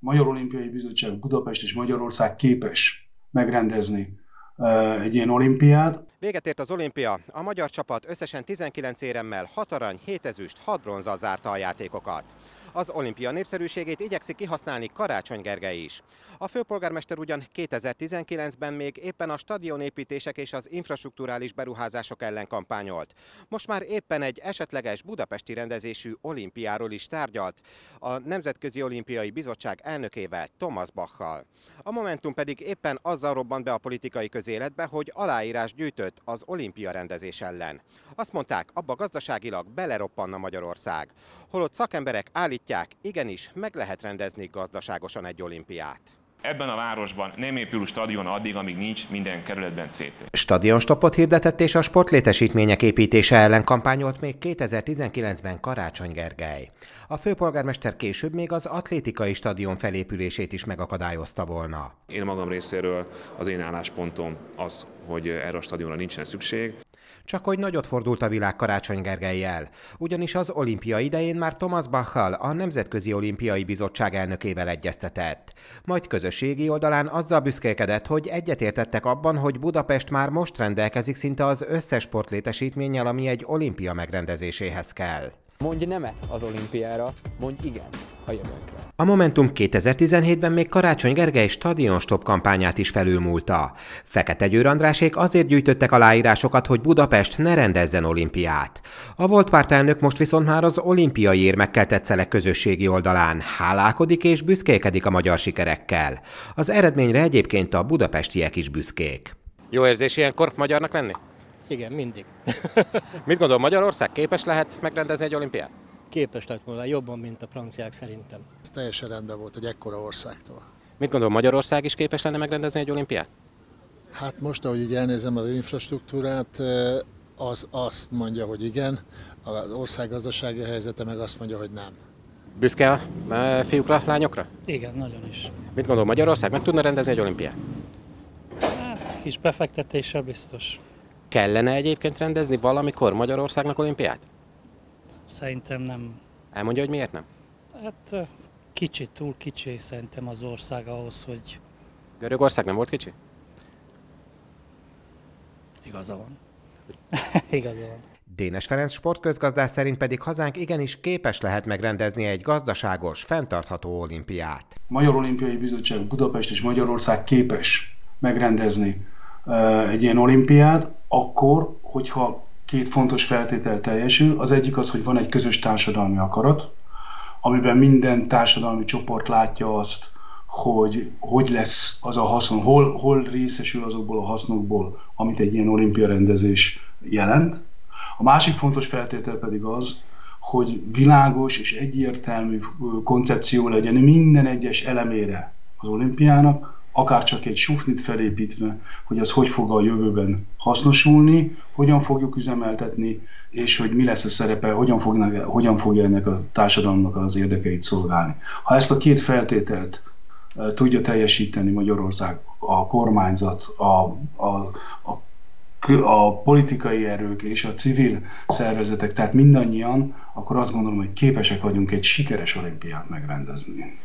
Magyar Olimpiai Bizottság Budapest és Magyarország képes megrendezni egy ilyen olimpiát. Véget ért az olimpia, a magyar csapat összesen 19 éremmel 6 arany, 7 ezüst, 6 bronzal zárta a játékokat. Az olimpia népszerűségét igyekszik kihasználni Karácsony Gergely is. A főpolgármester ugyan 2019-ben még éppen a stadionépítések és az infrastruktúrális beruházások ellen kampányolt. Most már éppen egy esetleges budapesti rendezésű olimpiáról is tárgyalt a Nemzetközi Olimpiai Bizottság elnökével, Thomas Bachal. A Momentum pedig éppen azzal robbant be a politikai közéletbe, hogy aláírás gyűjtött az olimpia rendezés ellen. Azt mondták, abba gazdaságilag beleroppanna Magyarország. Holott szakemberek állítják, igenis meg lehet rendezni gazdaságosan egy olimpiát. Ebben a városban nem épül stadion addig, amíg nincs minden kerületben CT. Stadionstopot hirdetett és a sportlétesítmények építése ellen kampányolt még 2019-ben Karácsony Gergely. A főpolgármester később még az atlétikai stadion felépülését is megakadályozta volna. Én magam részéről az én álláspontom az, hogy erre a stadionra nincsen szükség. Csak hogy nagyot fordult a világ Karácsony Gergelyel, ugyanis az olimpia idején már Thomas Bachal, a Nemzetközi Olimpiai Bizottság elnökével egyeztetett. Majd közösségi oldalán azzal büszkélkedett, hogy egyetértettek abban, hogy Budapest már most rendelkezik szinte az összes sportlétesítménnyel, ami egy olimpia megrendezéséhez kell. Mondj nemet az olimpiára, mondj igen a jövőnkre. A Momentum 2017-ben még Karácsony Gergely stadionstop kampányát is felülmúlta. Fekete Győr Andrásék azért gyűjtöttek aláírásokat, hogy Budapest ne rendezzen olimpiát. A volt pártelnök most viszont már az olimpiai érmekkel tetszelek közösségi oldalán. Hálálkodik és büszkélkedik a magyar sikerekkel. Az eredményre egyébként a budapestiek is büszkék. Jó érzés ilyenkor magyarnak lenni? Igen, mindig. Mit gondol, Magyarország képes lehet megrendezni egy olimpiát? Képes lett volna, jobban, mint a franciák szerintem. Ez teljesen rendben volt egy ekkora országtól. Mit gondol, Magyarország is képes lenne megrendezni egy olimpiát? Hát most, ahogy így elnézem az infrastruktúrát, eh, az azt mondja, hogy igen, az ország gazdasági helyzete meg azt mondja, hogy nem. Büszke a eh, fiúkra, lányokra? Igen, nagyon is. Mit gondol, Magyarország meg tudna rendezni egy olimpiát? Hát, kis befektetése biztos. Kellene egyébként rendezni valamikor Magyarországnak olimpiát? Szerintem nem. Elmondja, hogy miért nem? Hát kicsi, túl kicsi szerintem az ország ahhoz, hogy... Görögország nem volt kicsi? Igaza van. Igaza van. Dénes Ferenc sportközgazdás szerint pedig hazánk igenis képes lehet megrendezni egy gazdaságos, fenntartható olimpiát. Magyar Olimpiai Bizottság Budapest és Magyarország képes megrendezni egy ilyen olimpiát, akkor, hogyha két fontos feltétel teljesül. Az egyik az, hogy van egy közös társadalmi akarat, amiben minden társadalmi csoport látja azt, hogy hogy lesz az a haszon, hol, hol részesül azokból a hasznokból, amit egy ilyen olimpia rendezés jelent. A másik fontos feltétel pedig az, hogy világos és egyértelmű koncepció legyen minden egyes elemére az olimpiának, akár csak egy sufnit felépítve, hogy az hogy fog a jövőben hasznosulni, hogyan fogjuk üzemeltetni, és hogy mi lesz a szerepe, hogyan, fognak, hogyan fogja ennek a társadalomnak az érdekeit szolgálni. Ha ezt a két feltételt e, tudja teljesíteni Magyarország, a kormányzat, a, a, a a politikai erők és a civil szervezetek, tehát mindannyian, akkor azt gondolom, hogy képesek vagyunk egy sikeres olimpiát megrendezni.